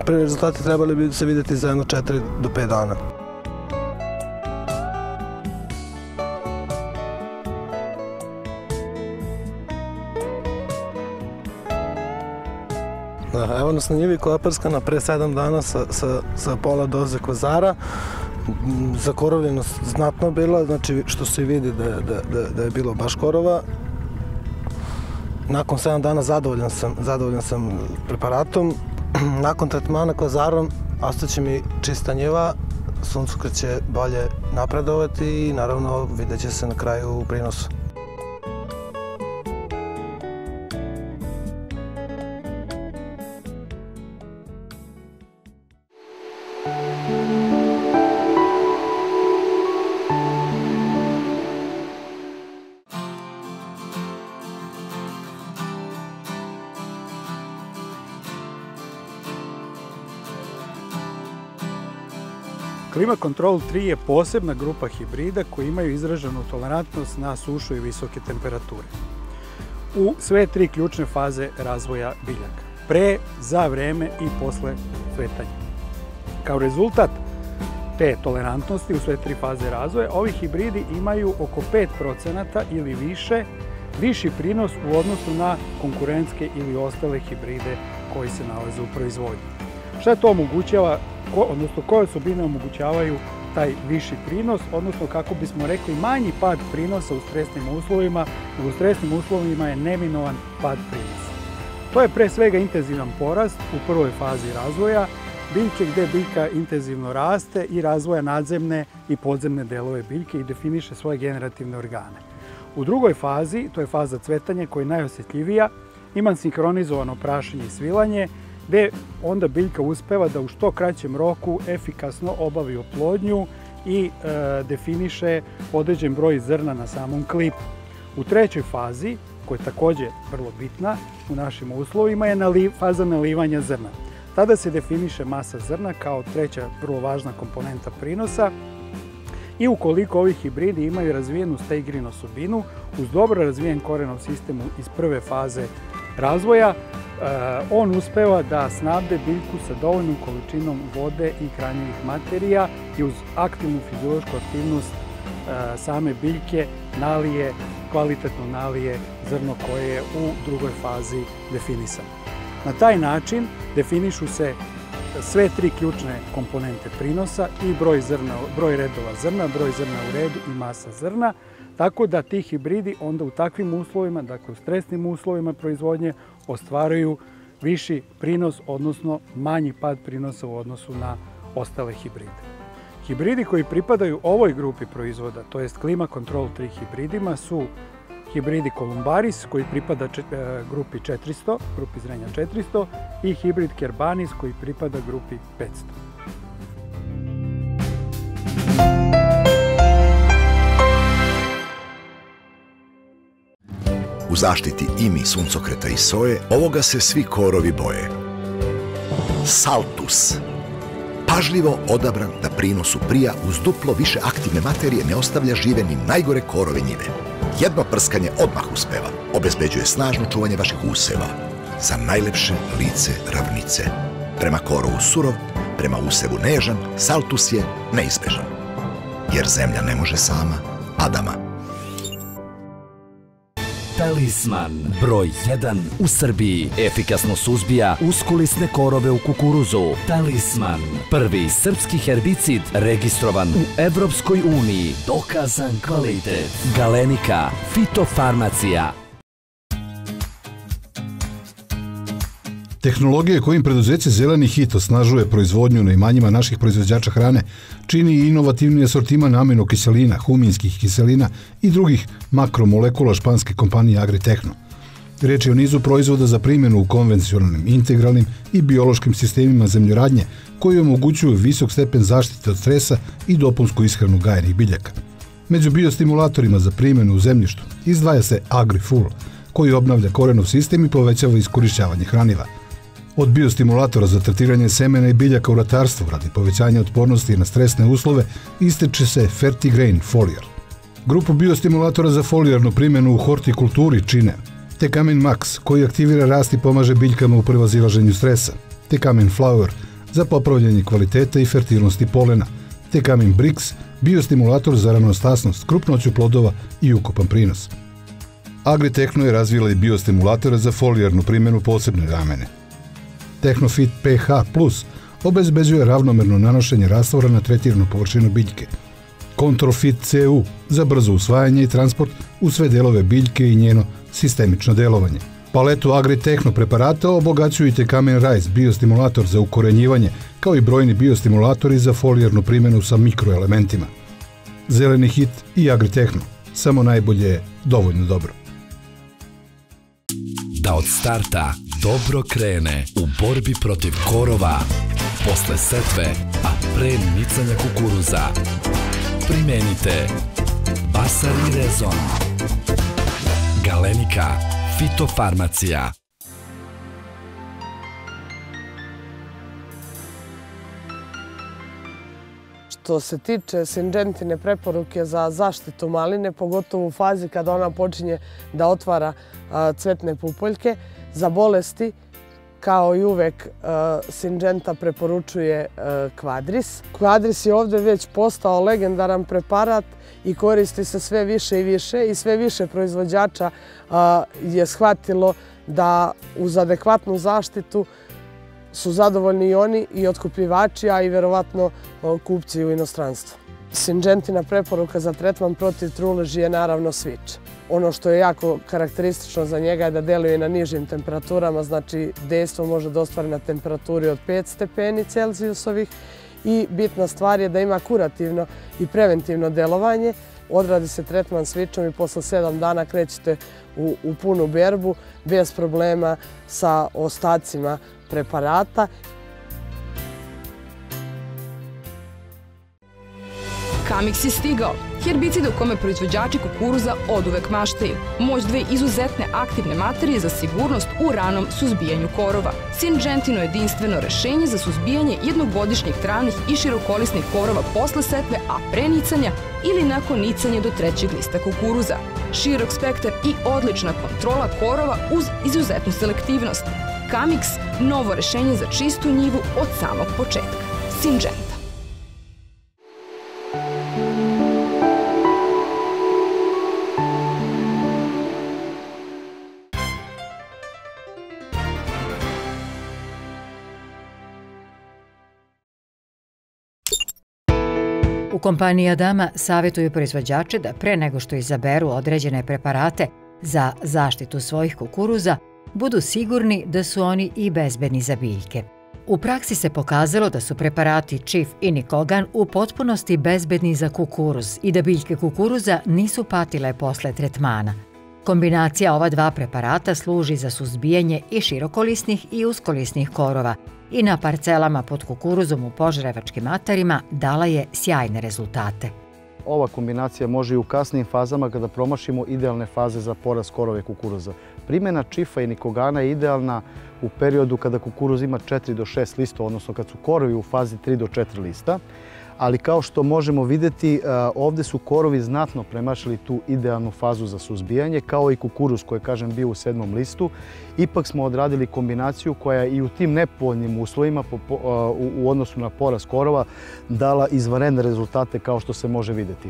Prvi rezultati trebali bi se videti za jedno 4 do 5 dana. Da, evo nas na njivi koja je prskana pre 7 dana sa, sa, sa pola doze kozara. Zakorovljenost znatno bila, znači što se vidi da, da, da, da je bilo baš korova. Nakon 7 dana zadovoljan sam, zadovoljan sam preparatom. Nakon tretmana kozarom ostaće mi čista njiva, suncokret će bolje napredovati i naravno vidjet će se na kraju u prinosu. Klima Control 3 je posebna grupa hibrida koji imaju izraženu tolerantnost na sušu i visoke temperature. U sve tri ključne faze razvoja biljaka. Pre, za vreme i posle cvetanja. Kao rezultat te tolerantnosti u sve tri faze razvoja, ovi hibridi imaju oko 5% ili više viši prinos u odnosu na konkurentske ili ostale hibride koji se nalaze u proizvodnji. Šta to omogućava ko, odnosno koje osobine omogućavaju taj viši prinos, odnosno kako bismo rekli manji pad prinosa u stresnim uslovima, u stresnim uslovima je neminovan pad prinosa. To je pre svega intenzivan porast u prvoj fazi razvoja, biljke gde biljka intenzivno raste i razvoja nadzemne i podzemne delove biljke i definiše svoje generativne organe. U drugoj fazi, to je faza cvetanja koja je najosjetljivija, ima sinhronizovano prašenje i svilanje, gde onda biljka uspeva da u što kraćem roku efikasno obavi oplodnju i e, definiše određen broj zrna na samom klipu. U trećoj fazi, koja je takođe vrlo bitna u našim uslovima, je naliv, faza nalivanja zrna. Tada se definiše masa zrna kao treća vrlo važna komponenta prinosa i ukoliko ovi hibridi imaju razvijenu stegrin osobinu, uz dobro razvijen korenov sistem iz prve faze razvoja, on uspeva da snabde biljku sa dovoljnom količinom vode i hranjivih materija i uz aktivnu fiziološku aktivnost same biljke nalije, kvalitetno nalije zrno koje je u drugoj fazi definisano. Na taj način definišu se sve tri ključne komponente prinosa i broj, zrna, broj redova zrna, broj zrna u redu i masa zrna, tako da ti hibridi onda u takvim uslovima, dakle u stresnim uslovima proizvodnje, ostvaruju viši prinos, odnosno manji pad prinosa u odnosu na ostale hibride. Hibridi koji pripadaju ovoj grupi proizvoda, to jest Klima Control 3 hibridima, su hibridi Columbaris koji pripada e, grupi 400, grupi zrenja 400 i hibrid Kerbanis koji pripada grupi 500. U zaštiti imi suncokreta i soje, ovoga se svi korovi boje. Saltus. Pažljivo odabran da prinosu prija uz duplo više aktivne materije ne ostavlja žive ni najgore korove njive. Jedno prskanje odmah uspeva, obezbeđuje snažno čuvanje vaših useva. Za najlepše lice ravnice. Prema korovu surov, prema usevu nežan, Saltus je neizbežan. Jer zemlja ne može sama, Adama Talisman, broj 1 u Srbiji. Efikasno suzbija uskulisne korove u kukuruzu. Talisman, prvi srpski herbicid registrovan u Evropskoj uniji. Dokazan kvalitet. Galenika, fitofarmacija, Tehnologije kojim preduzeće Zeleni hit osnažuje proizvodnju na imanjima naših proizvođača hrane čini inovativni asortiman aminokiselina, huminskih kiselina i drugih makromolekula španske kompanije Agritechno. Reč je o nizu proizvoda za primjenu u konvencionalnim, integralnim i biološkim sistemima zemljoradnje koji omogućuju visok stepen zaštite od stresa i dopunsku ishranu gajenih biljaka. Među biostimulatorima za primjenu u zemljištu izdvaja se AgriFull, koji obnavlja korenov sistem i povećava iskorišćavanje hraniva – Od biostimulatora za tretiranje semena i biljaka u ratarstvu radi povećanja otpornosti na stresne uslove ističe se Fertigrain foliar. Grupu biostimulatora za folijarnu primjenu u hortikulturi čine Tekamin Max, koji aktivira rast i pomaže biljkama u prevazilaženju stresa, Tekamin Flower, za popravljanje kvaliteta i fertilnosti polena, te Kamin Brix, biostimulator za ranostasnost, krupnoću plodova i ukupan prinos. Agritehno je razvila i biostimulatore za folijarnu primjenu posebne ramene. Technofit PH obezbeđuje ravnomerno nanošenje rastvora na tretiranu površinu biljke. Controfit CU za brzo usvajanje i transport u sve delove biljke i njeno sistemično delovanje. Paletu Agritehno preparata obogaćujete Kamen Rice, biostimulator za ukorenjivanje, kao i brojni biostimulatori za folijarnu primjenu sa mikroelementima. Zeleni hit i Agritehno. Samo najbolje je dovoljno dobro. Da od starta dobro krene u borbi protiv korova, posle setve, a pre nicanja kukuruza. Primenite Basar i Rezon. Galenika Fitofarmacija. Što se tiče Sinđentine preporuke za zaštitu maline, pogotovo u fazi kada ona počinje da otvara cvetne pupoljke, za bolesti, kao i uvek, Sinđenta preporučuje kvadris. Kvadris je ovde već postao legendaran preparat i koristi se sve više i više i sve više proizvođača je shvatilo da uz adekvatnu zaštitu su zadovoljni i oni i otkupljivači, a i verovatno kupci u inostranstvu. Sinđentina preporuka za tretman protiv truleži je naravno switch. Ono što je jako karakteristično za njega je da deluje na nižim temperaturama, znači dejstvo može da ostvari na temperaturi od 5 stepeni Celzijusovih i bitna stvar je da ima kurativno i preventivno delovanje. Odradi se tretman svičom i posle 7 dana krećete u, u punu berbu bez problema sa ostacima preparata Kamix je stigao. Herbicid u kome proizvođači kukuruza od uvek maštaju. Moć dve izuzetne aktivne materije za sigurnost u ranom suzbijanju korova. Syngentino je jedinstveno rešenje za suzbijanje jednogodišnjih travnih i širokolisnih korova posle setve, a pre nicanja ili nakon nicanja do trećeg lista kukuruza. Širok spektar i odlična kontrola korova uz izuzetnu selektivnost. Kamix, novo rešenje za čistu njivu od samog početka. Syngenta. U kompaniji Adama savjetuju proizvođače da pre nego što izaberu određene preparate za zaštitu svojih kukuruza, budu sigurni da su oni i bezbedni za biljke. U praksi se pokazalo da su preparati Chief i Nikogan u potpunosti bezbedni za kukuruz i da biljke kukuruza nisu patile posle tretmana. Kombinacija ova dva preparata služi za suzbijanje i širokolisnih i uskolisnih korova i na parcelama pod kukuruzom u požrevačkim atarima dala je sjajne rezultate. Ova kombinacija može i u kasnijim fazama kada promašimo idealne faze za porast korove kukuruza. Primjena čifa i nikogana je idealna u periodu kada kukuruz ima 4 do 6 lista, odnosno kad su korovi u fazi 3 do 4 lista ali kao što možemo videti, e, ovde su korovi znatno premašili tu idealnu fazu za suzbijanje, kao i kukuruz koji je, kažem, bio u sedmom listu. Ipak smo odradili kombinaciju koja i u tim nepovoljnim uslovima e, u odnosu na porast korova dala izvanredne rezultate kao što se može videti.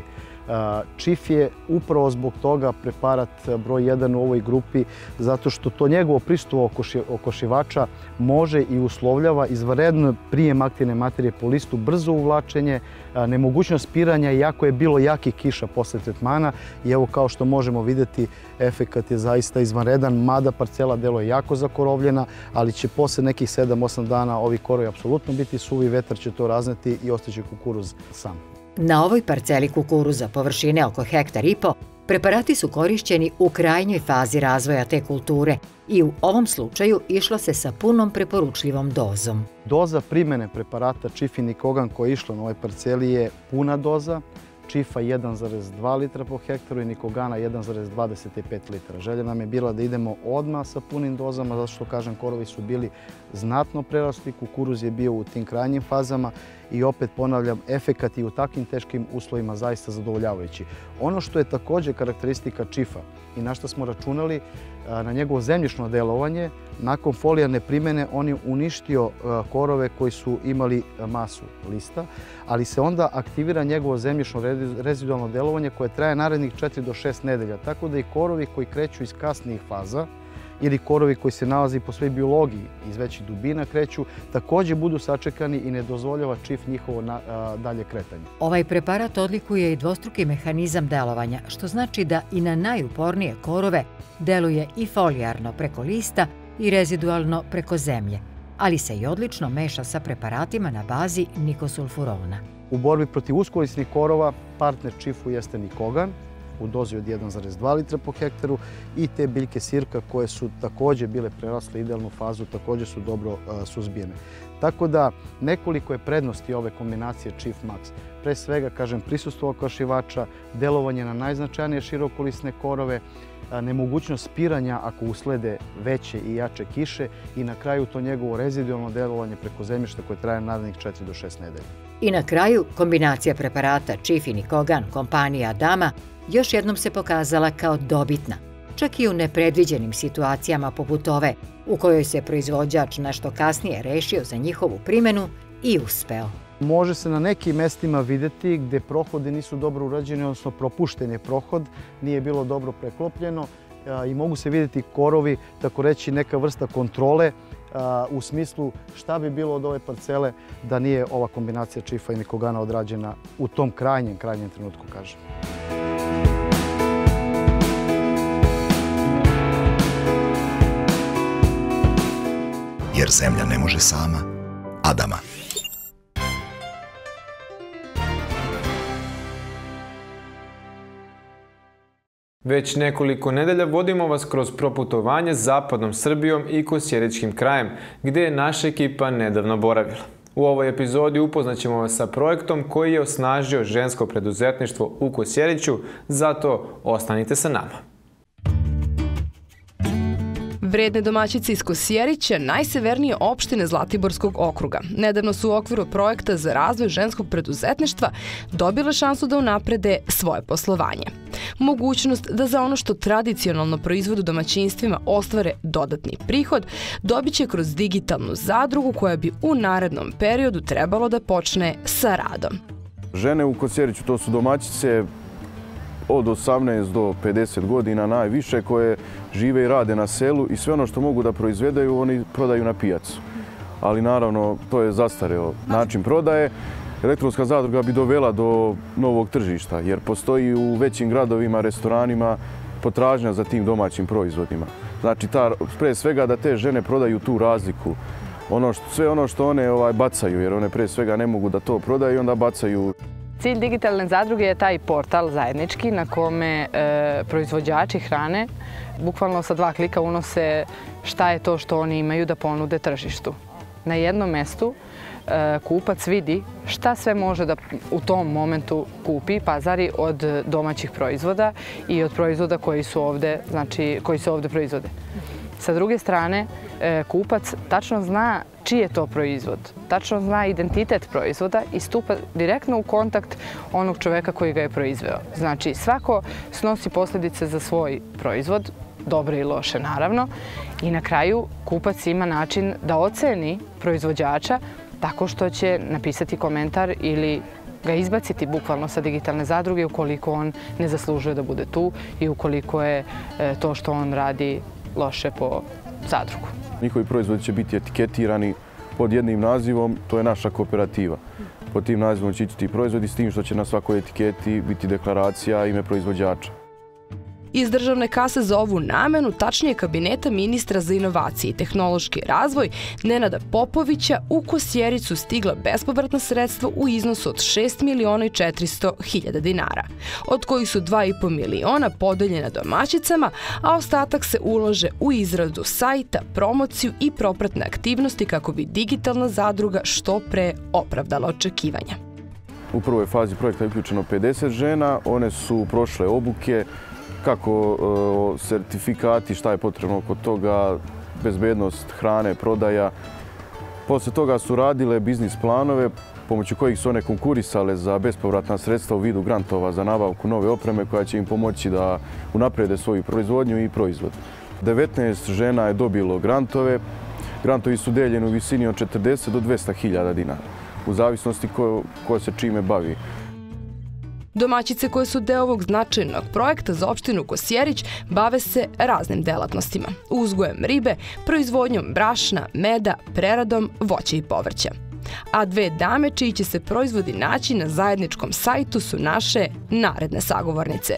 Čif je upravo zbog toga preparat broj 1 u ovoj grupi, zato što to njegovo pristupo okošivača može i uslovljava izvaredno prijem aktivne materije po listu, brzo uvlačenje, nemogućnost spiranja, iako je bilo jaki kiša posle tretmana. I evo kao što možemo videti, efekat je zaista izvanredan, mada parcela delo je jako zakorovljena, ali će posle nekih 7-8 dana ovi korovi apsolutno biti suvi, vetar će to razneti i ostaće kukuruz sam. Na ovoj parceli kukuruza površine oko hektar i po, preparati su korišćeni u krajnjoj fazi razvoja te kulture i u ovom slučaju išlo se sa punom preporučljivom dozom. Doza primene preparata Čifinikogan koja je išla na ovoj parceli je puna doza, Čifa 1,2 litra po hektaru i Nikogana 1,25 litra. Želja nam je bila da idemo odmah sa punim dozama, zato što, kažem, korovi su bili znatno prerasli, kukuruz je bio u tim krajnjim fazama i opet ponavljam, efekat i u takvim teškim uslovima zaista zadovoljavajući. Ono što je također karakteristika čifa i na što smo računali, na njegovo zemljišno delovanje, nakon folijane primjene on je uništio korove koji su imali masu lista, ali se onda aktivira njegovo zemljišno rezidualno delovanje koje traje narednih 4 do 6 nedelja. Tako da i korovi koji kreću iz kasnijih faza, ili korovi koji se nalazi po svoj biologiji iz većih dubina kreću, također budu sačekani i ne dozvoljava čif njihovo dalje kretanje. Ovaj preparat odlikuje i dvostruki mehanizam delovanja, što znači da i na najupornije korove deluje i folijarno preko lista i rezidualno preko zemlje, ali se i odlično meša sa preparatima na bazi nikosulfurona. U borbi protiv uskolisnih korova partner čifu jeste nikogan, u dozi od 1,2 litra po hektaru i te biljke sirka koje su također bile prerasle idealnu fazu, također su dobro suzbijene. Tako da nekoliko je prednosti ove kombinacije Chief Max. Pre svega, kažem, prisustvo okašivača, delovanje na najznačajnije širokolisne korove, nemogućnost spiranja ako uslede veće i jače kiše i na kraju to njegovo rezidualno delovanje preko zemljišta koje traje narednih 4 do 6 nedelja. I na kraju, kombinacija preparata Chief i Nikogan kompanija Dama još jednom se pokazala kao dobitna, čak i u nepredviđenim situacijama poput ove, u kojoj se proizvođač nešto kasnije rešio za njihovu primjenu i uspeo. Može se na nekim mestima vidjeti gdje prohodi nisu dobro urađeni, odnosno propušten je prohod, nije bilo dobro preklopljeno i mogu se vidjeti korovi, tako reći neka vrsta kontrole u smislu šta bi bilo od ove parcele da nije ova kombinacija čifa i nikogana odrađena u tom krajnjem, krajnjem trenutku, kažem. Jer zemlja ne može sama. Adama. Već nekoliko nedelja vodimo vas kroz proputovanje zapadnom Srbijom i Kosjeričkim krajem, gdje je naša ekipa nedavno boravila. U ovoj epizodi upoznaćemo vas sa projektom koji je osnažio žensko preduzetništvo u Kosjeriću, zato ostanite sa nama. Vredne domaćice iz Kosjerića, najsevernije opštine Zlatiborskog okruga. Nedavno su u okviru projekta za razvoj ženskog preduzetništva dobile šansu da unaprede svoje poslovanje. Mogućnost da za ono što tradicionalno proizvodu domaćinstvima ostvare dodatni prihod dobit će kroz digitalnu zadrugu koja bi u narednom periodu trebalo da počne sa radom. Žene u Kosjeriću to su domaćice od 18 do 50 godina najviše koje žive i rade na selu i sve ono što mogu da proizvedaju oni prodaju na pijacu. Ali naravno to je zastareo način prodaje. Elektronska zadruga bi dovela do novog tržišta jer postoji u većim gradovima, restoranima potražnja za tim domaćim proizvodima. Znači ta, pre svega da te žene prodaju tu razliku. Ono što, sve ono što one ovaj, bacaju jer one pre svega ne mogu da to prodaju i onda bacaju Cilj digitalne zadruge je taj portal zajednički na kome e, proizvođači hrane bukvalno sa dva klika unose šta je to što oni imaju da ponude tržištu. Na jednom mestu e, kupac vidi šta sve može da u tom momentu kupi pazari od domaćih proizvoda i od proizvoda koji su ovde, znači, koji se ovde proizvode. Sa druge strane, e, kupac tačno zna čiji je to proizvod, tačno zna identitet proizvoda i stupa direktno u kontakt onog čoveka koji ga je proizveo. Znači, svako snosi posljedice za svoj proizvod, dobre i loše naravno, i na kraju kupac ima način da oceni proizvođača tako što će napisati komentar ili ga izbaciti bukvalno sa digitalne zadruge ukoliko on ne zaslužuje da bude tu i ukoliko je e, to što on radi loše po zadrugu. Njihovi proizvodi će biti etiketirani pod jednim nazivom, to je naša kooperativa. Pod tim nazivom će ići ti proizvodi s tim što će na svakoj etiketi biti deklaracija ime proizvođača iz državne kase za ovu namenu, tačnije kabineta ministra za inovacije i tehnološki razvoj Nenada Popovića u Kosjericu stigla bespovratna sredstva u iznosu od 6 miliona i 400 hiljada dinara, od kojih su 2,5 miliona podeljena domaćicama, a ostatak se ulože u izradu sajta, promociju i propratne aktivnosti kako bi digitalna zadruga što pre opravdala očekivanja. U prvoj fazi projekta je uključeno 50 žena, one su prošle obuke, kako e, sertifikati, šta je potrebno kod toga, bezbednost hrane, prodaja. Posle toga su radile biznis planove, pomoću kojih su one konkurisale za bespovratna sredstva u vidu grantova za nabavku nove opreme koja će im pomoći da unaprede svoju proizvodnju i proizvod. 19 žena je dobilo grantove. Grantovi su deljeni u visini od 40 do 200 hiljada dinara, u zavisnosti ko, ko se čime bavi. Domaćice koje su deo ovog značajnog projekta za opštinu Kosjerić bave se raznim delatnostima. Uzgojem ribe, proizvodnjom brašna, meda, preradom, voća i povrća. A dve dame čiji će se proizvodi naći na zajedničkom sajtu su naše naredne sagovornice.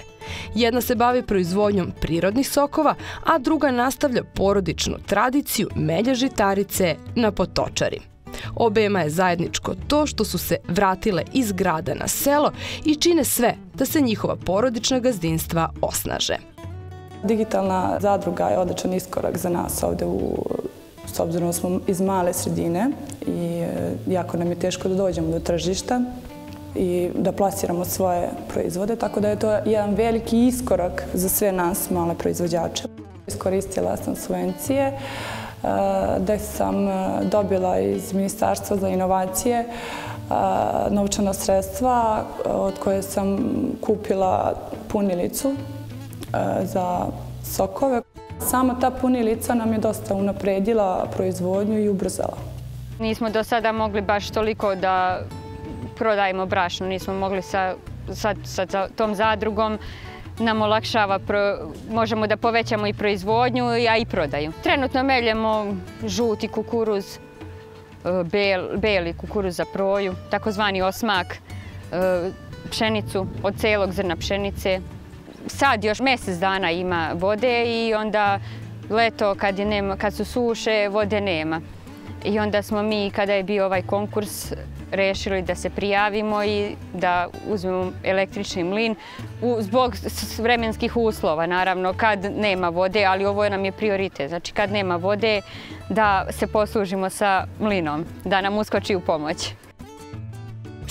Jedna se bavi proizvodnjom prirodnih sokova, a druga nastavlja porodičnu tradiciju melje žitarice na potočari. Obema je zajedničko to što su se vratile iz grada na selo i čine sve da se njihova porodična gazdinstva osnaže. Digitalna zadruga je odličan iskorak za nas ovde u s obzirom da smo iz male sredine i e, jako nam je teško da dođemo do tržišta i da plasiramo svoje proizvode, tako da je to jedan veliki iskorak za sve nas male proizvođače. Iskoristila sam subvencije gde sam e, dobila iz Ministarstva za inovacije e, novčana sredstva od koje sam kupila punilicu e, za sokove. Sama ta punilica nam je dosta unapredila proizvodnju i ubrzala. Nismo do sada mogli baš toliko da prodajemo brašno, nismo mogli sa, sa, sa tom zadrugom nam olakšava, možemo da povećamo i proizvodnju, a i prodaju. Trenutno meljemo žuti kukuruz, e, bel, beli kukuruz za proju, takozvani osmak, e, pšenicu od celog zrna pšenice. Sad još mesec dana ima vode i onda leto kad, nema, kad su suše, vode nema. I onda smo mi, kada je bio ovaj konkurs, rešili da se prijavimo i da uzmemo električni mlin zbog vremenskih uslova, naravno, kad nema vode, ali ovo nam je prioritet. Znači, kad nema vode, da se poslužimo sa mlinom, da nam uskoči u pomoć.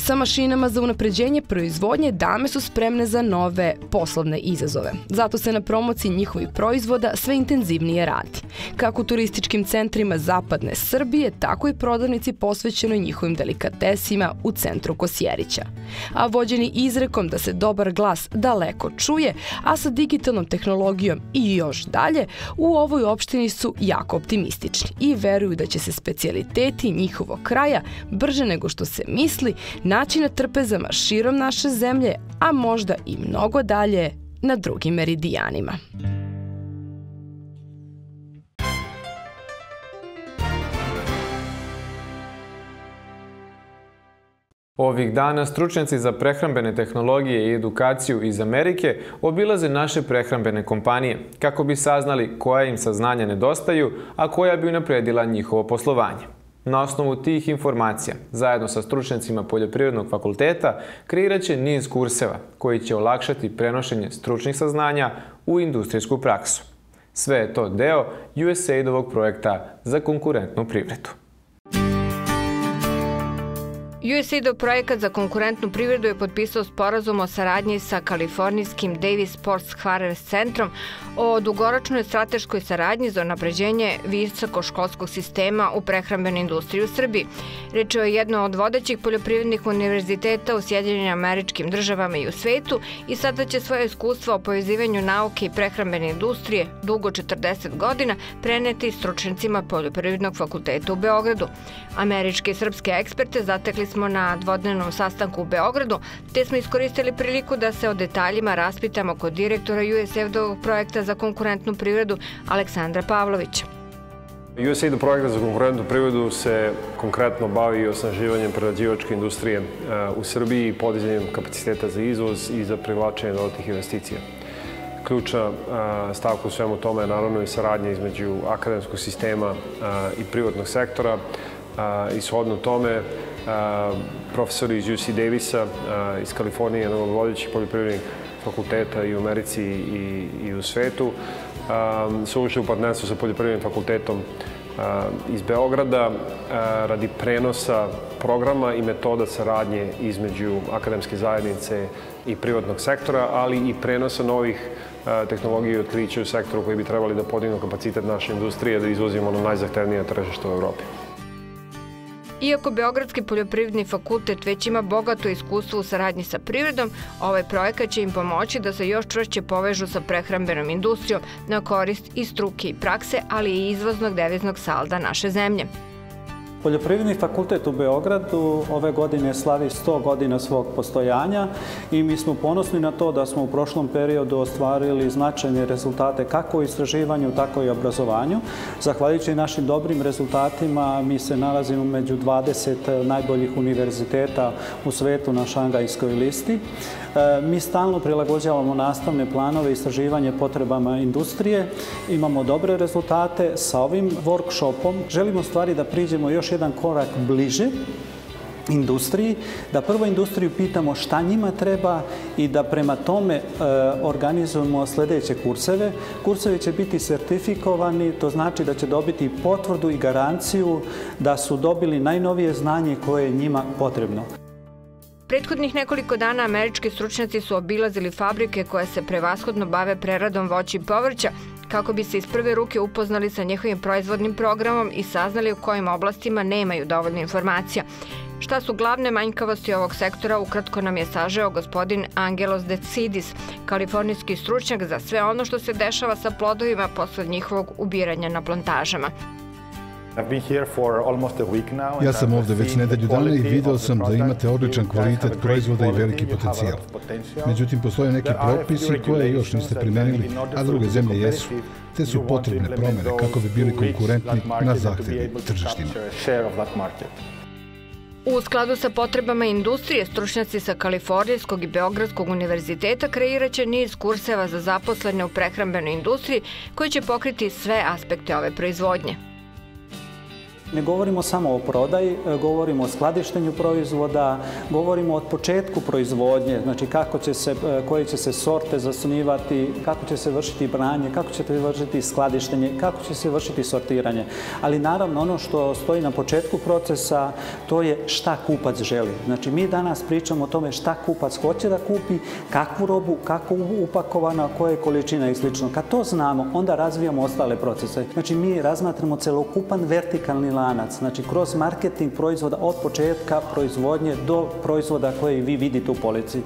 Sa mašinama za unapređenje proizvodnje dame su spremne za nove poslovne izazove. Zato se na promociji njihovih proizvoda sve intenzivnije radi. Kako u turističkim centrima zapadne Srbije, tako i prodavnici posvećenoj njihovim delikatesima u centru Kosjerića. A vođeni izrekom da se dobar glas daleko čuje, a sa digitalnom tehnologijom i još dalje, u ovoj opštini su jako optimistični i veruju da će se specialiteti njihovog kraja brže nego što se misli naći na trpezama širom naše zemlje, a možda i mnogo dalje na drugim meridijanima. Ovih dana stručnjaci za prehrambene tehnologije i edukaciju iz Amerike obilaze naše prehrambene kompanije kako bi saznali koja im saznanja nedostaju, a koja bi unapredila njihovo poslovanje. Na osnovu tih informacija, zajedno sa stručnjacima Poljoprivrednog fakulteta, kreirat će niz kurseva koji će olakšati prenošenje stručnih saznanja u industrijsku praksu. Sve je to deo USAID-ovog projekta za konkurentnu privredu. USAID-ov projekat za konkurentnu privredu je potpisao sporazum o saradnji sa kalifornijskim Davis Sports Hvarers centrom o dugoročnoj strateškoj saradnji za napređenje visokoškolskog sistema u prehrambenoj industriji u Srbiji. Reč je o jedno od vodećih poljoprivrednih univerziteta u Sjedinjenim američkim državama i u svetu i sada će svoje iskustva o povezivanju nauke i prehrambene industrije dugo 40 godina preneti stručnicima Poljoprivrednog fakulteta u Beogradu. Američke i srpske eksperte zatekli smo na dvodnevnom sastanku u Beogradu, te smo iskoristili priliku da se o detaljima raspitamo kod direktora USAID-ovog projekta za konkurentnu privredu Aleksandra Pavlovića. USAID projekat za konkurentnu privredu se konkretno bavi osnaživanjem prerađivačke industrije e, u Srbiji, podizanjem kapaciteta za izvoz i za privlačenje dodatnih investicija. Ključna e, stavka u svemu tome je naravno i saradnja između akademskog sistema e, i privatnog sektora i shodno tome profesori iz UC Davisa iz Kalifornije, jednog od vodećih poljoprivrednih fakulteta i u Americi i, i u svetu, su ušli u partnerstvo sa poljoprivrednim fakultetom iz Beograda radi prenosa programa i metoda saradnje između akademske zajednice i privatnog sektora, ali i prenosa novih tehnologija i otkrića u sektoru koji bi trebali da podignu kapacitet naše industrije da izvozimo na najzahtevnije tržište u Evropi. Iako Beogradski poljoprivredni fakultet već ima bogato iskustvo u saradnji sa privredom, ovaj projekat će im pomoći da se još čvršće povežu sa prehrambenom industrijom na korist i struke i prakse, ali i izvoznog deviznog salda naše zemlje. Poljoprivredni fakultet u Beogradu ove godine slavi 100 godina svog postojanja i mi smo ponosni na to da smo u prošlom periodu ostvarili značajne rezultate kako u istraživanju, tako i obrazovanju. Zahvaljujući našim dobrim rezultatima mi se nalazimo među 20 najboljih univerziteta u svetu na šangajskoj listi. E, mi stalno prilagođavamo nastavne planove istraživanje potrebama industrije. Imamo dobre rezultate sa ovim workshopom. Želimo stvari da priđemo još jedan korak bliže industriji, da prvo industriju pitamo šta njima treba i da prema tome e, organizujemo sledeće kurseve. Kursevi će biti sertifikovani, to znači da će dobiti potvrdu i garanciju da su dobili najnovije znanje koje je njima potrebno. Prethodnih nekoliko dana američki stručnjaci su obilazili fabrike koje se prevashodno bave preradom voća i povrća kako bi se iz prve ruke upoznali sa njihovim proizvodnim programom i saznali u kojim oblastima nemaju dovoljno informacija. Šta su glavne manjkavosti ovog sektora, ukratko nam je sažeo gospodin Angelos Decidis, kalifornijski stručnjak za sve ono što se dešava sa plodovima posle njihovog ubiranja na plantažama. Ja sam ovde već nedelju dana i video sam da imate odličan kvalitet proizvoda i veliki potencijal. Međutim, postoje neki propisi koje još niste primenili, a druge zemlje jesu. Te su potrebne promene kako bi bili konkurentni na zahtevnim tržištima. U skladu sa potrebama industrije, stručnjaci sa Kalifornijskog i Beogradskog univerziteta kreiraće niz kurseva za zaposlene u prehrambenoj industriji koji će pokriti sve aspekte ove proizvodnje. Ne govorimo samo o prodaji, e, govorimo o skladištenju proizvoda, govorimo od početku proizvodnje, znači kako će se, e, koje će se sorte zasnivati, kako će se vršiti branje, kako će se vršiti skladištenje, kako će se vršiti sortiranje. Ali naravno ono što stoji na početku procesa, to je šta kupac želi. Znači mi danas pričamo o tome šta kupac hoće da kupi, kakvu robu, kako upakovana, koje količina i slično. Kad to znamo, onda razvijamo ostale procese. Znači mi razmatramo celokupan vertikalni lanac, znači kroz marketing proizvoda od početka proizvodnje do proizvoda koje vi vidite u polici.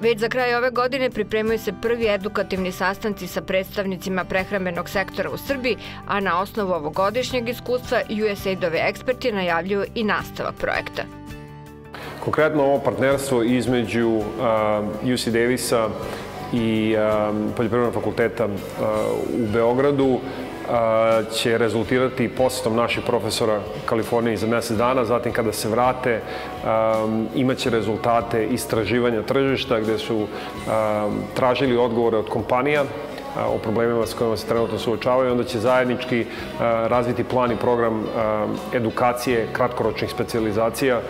Već za kraj ove godine pripremaju se prvi edukativni sastanci sa predstavnicima prehrambenog sektora u Srbiji, a na osnovu ovogodišnjeg iskustva USAID-ove eksperti najavljuju i nastavak projekta. Konkretno ovo partnerstvo između uh, UC Davisa i um, Poljoprivrednog fakulteta uh, u Beogradu će rezultirati posjetom naših profesora Kalifornije za mesec dana, zatim kada se vrate imaće rezultate istraživanja tržišta gde su tražili odgovore od kompanija o problemima s kojima se trenutno suočavaju, onda će zajednički razviti plan i program edukacije kratkoročnih specializacija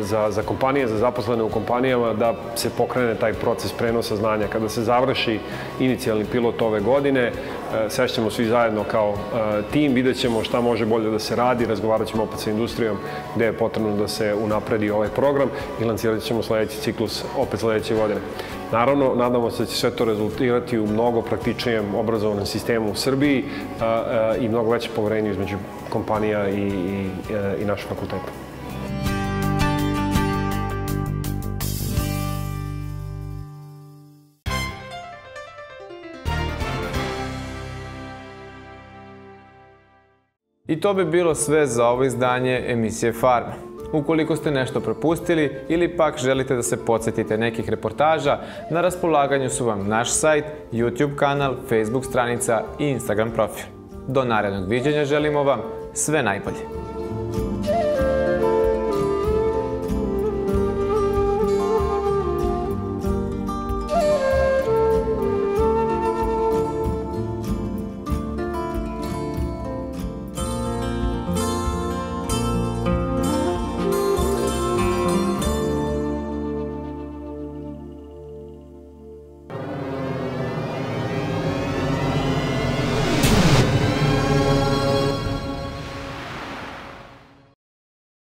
za, za kompanije, za zaposlene u kompanijama, da se pokrene taj proces prenosa znanja. Kada se završi inicijalni pilot ove godine, sešćemo svi zajedno kao tim, vidjet ćemo šta može bolje da se radi, razgovarat ćemo opet sa industrijom gde je potrebno da se unapredi ovaj program i lancirat ćemo sledeći ciklus opet sledeće godine. Naravno, nadamo se da će sve to rezultirati u mnogo praktičnijem obrazovanom sistemu u Srbiji i mnogo veće poverenje između kompanija i, i, i fakulteta. I to bi bilo sve za ovo izdanje emisije Farma. Ukoliko ste nešto propustili ili pak želite da se podsjetite nekih reportaža, na raspolaganju su vam naš sajt, YouTube kanal, Facebook stranica i Instagram profil. Do narednog viđenja želimo vam sve najbolje.